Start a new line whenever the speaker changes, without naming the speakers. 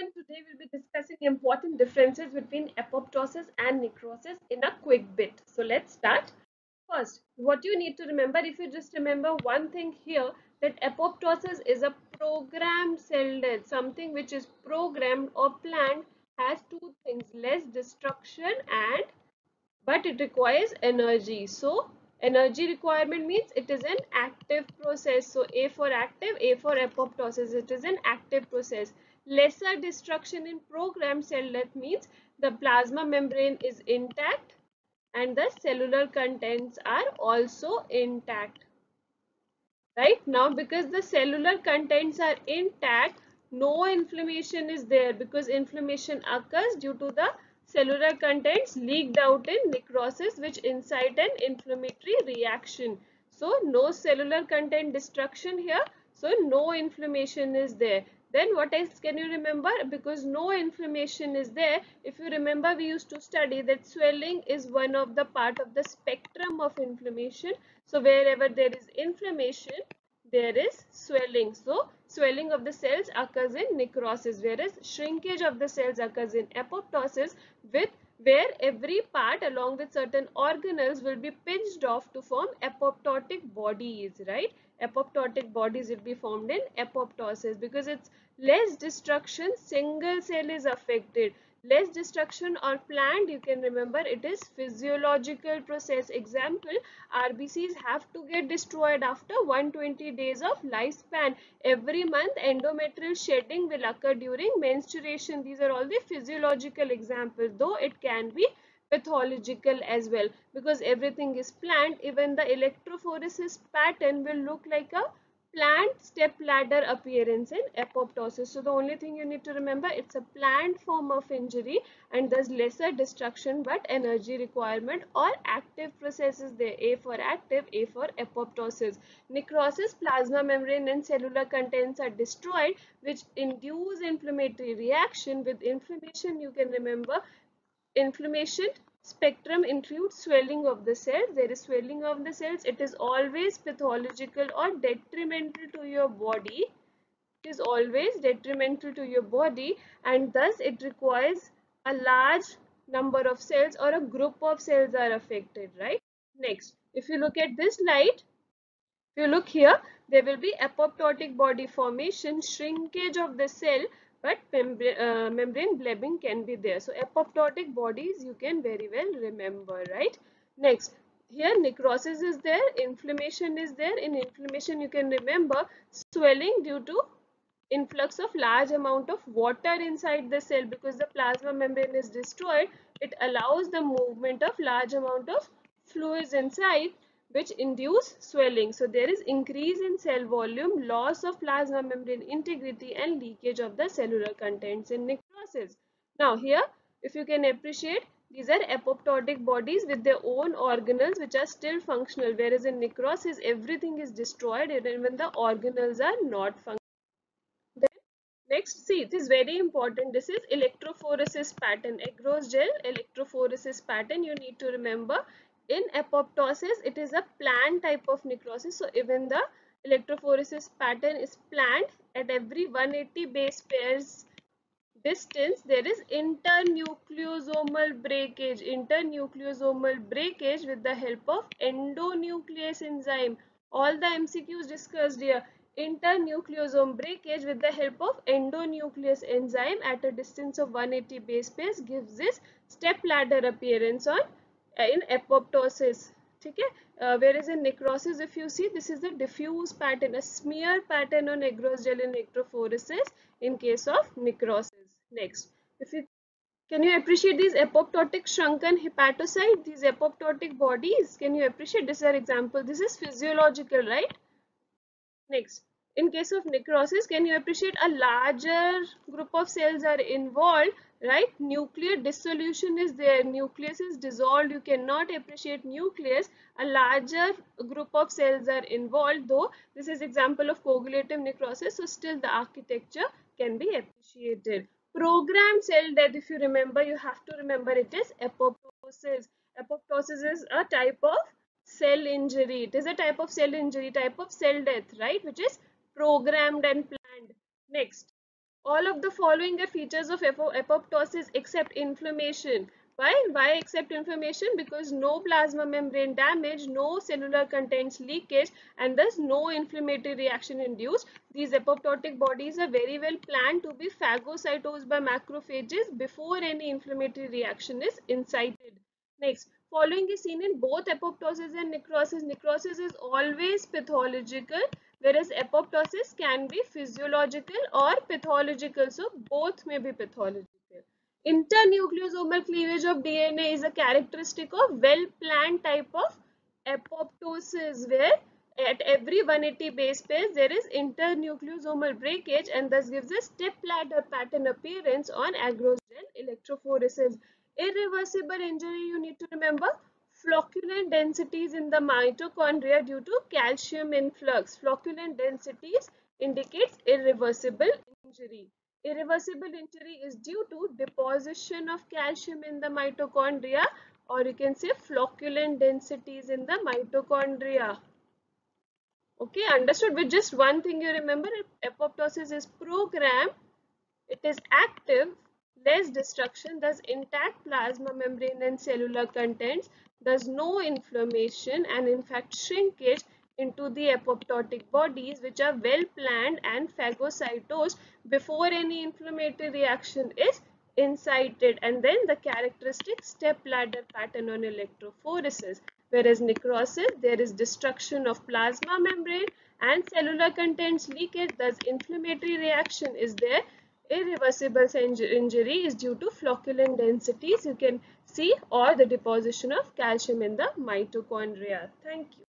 Today we'll be discussing important differences between apoptosis and necrosis in a quick bit. So let's start. First, what you need to remember, if you just remember one thing here, that apoptosis is a programmed cell death. Something which is programmed or planned has two things, less destruction and but it requires energy. So energy requirement means it is an active process. So A for active, A for apoptosis. It is an active process lesser destruction in programmed cell death means the plasma membrane is intact and the cellular contents are also intact. Right? Now because the cellular contents are intact no inflammation is there because inflammation occurs due to the cellular contents leaked out in necrosis which incite an inflammatory reaction. So no cellular content destruction here. So no inflammation is there then what else can you remember? Because no inflammation is there. If you remember, we used to study that swelling is one of the part of the spectrum of inflammation. So wherever there is inflammation, there is swelling. So swelling of the cells occurs in necrosis, whereas shrinkage of the cells occurs in apoptosis with where every part along with certain organelles will be pinched off to form apoptotic bodies, right? Apoptotic bodies will be formed in apoptosis because it's less destruction, single cell is affected. Less destruction or planned, you can remember it is physiological process. Example, RBCs have to get destroyed after 120 days of lifespan. Every month endometrial shedding will occur during menstruation. These are all the physiological examples though it can be pathological as well because everything is planned even the electrophoresis pattern will look like a planned step ladder appearance in apoptosis. So the only thing you need to remember it's a planned form of injury and there's lesser destruction but energy requirement or active processes there. A for active, A for apoptosis. Necrosis, plasma membrane and cellular contents are destroyed which induce inflammatory reaction. With inflammation you can remember inflammation spectrum includes swelling of the cells. There is swelling of the cells. It is always pathological or detrimental to your body. It is always detrimental to your body and thus it requires a large number of cells or a group of cells are affected, right? Next, if you look at this light, if you look here, there will be apoptotic body formation, shrinkage of the cell but membrane, uh, membrane blebbing can be there. So apoptotic bodies you can very well remember, right? Next, here necrosis is there, inflammation is there. In inflammation you can remember swelling due to influx of large amount of water inside the cell because the plasma membrane is destroyed. It allows the movement of large amount of fluids inside which induce swelling. So there is increase in cell volume, loss of plasma membrane integrity and leakage of the cellular contents in necrosis. Now here if you can appreciate these are apoptotic bodies with their own organelles which are still functional whereas in necrosis everything is destroyed even when the organelles are not functional. Then next see this is very important this is electrophoresis pattern agarose gel electrophoresis pattern you need to remember in apoptosis it is a planned type of necrosis. So even the electrophoresis pattern is planned at every 180 base pairs distance there is internucleosomal breakage. Internucleosomal breakage with the help of endonuclease enzyme. All the mcqs discussed here. Internucleosome breakage with the help of endonuclease enzyme at a distance of 180 base pairs gives this step ladder appearance on in apoptosis okay uh, whereas in necrosis if you see this is a diffuse pattern a smear pattern on agarose gel in electrophoresis in case of necrosis. Next if you can you appreciate these apoptotic shrunken hepatocyte these apoptotic bodies? Can you appreciate? This is an example. This is physiological right? Next in case of necrosis can you appreciate a larger group of cells are involved right? Nuclear dissolution is there. Nucleus is dissolved. You cannot appreciate nucleus. A larger group of cells are involved though. This is example of coagulative necrosis so still the architecture can be appreciated. Programmed cell death if you remember you have to remember it is apoptosis. Apoptosis is a type of cell injury. It is a type of cell injury type of cell death right? Which is programmed and planned next all of the following are features of apoptosis except inflammation why? Why except inflammation? Because no plasma membrane damage, no cellular contents leakage and thus no inflammatory reaction induced. These apoptotic bodies are very well planned to be phagocytosed by macrophages before any inflammatory reaction is incited. Next, following is seen in both apoptosis and necrosis. Necrosis is always pathological whereas apoptosis can be physiological or pathological. So both may be pathological. Internucleosomal cleavage of DNA is a characteristic of well-planned type of apoptosis where at every 180 base pairs there is internucleosomal breakage and thus gives a step ladder pattern appearance on agarose gel electrophoresis. Irreversible injury you need to remember flocculent densities in the mitochondria due to calcium influx. Flocculent densities indicates irreversible injury. Irreversible injury is due to deposition of calcium in the mitochondria or you can say flocculent densities in the mitochondria. Okay, understood with just one thing you remember apoptosis is programmed, it is active, less destruction, thus intact plasma membrane and cellular contents, thus no inflammation and in fact shrinkage into the apoptotic bodies which are well planned and phagocytosed before any inflammatory reaction is incited. And then the characteristic step ladder pattern on electrophoresis whereas necrosis there is destruction of plasma membrane and cellular contents leakage thus inflammatory reaction is there irreversible injury is due to flocculent densities. You can see or the deposition of calcium in the mitochondria. Thank you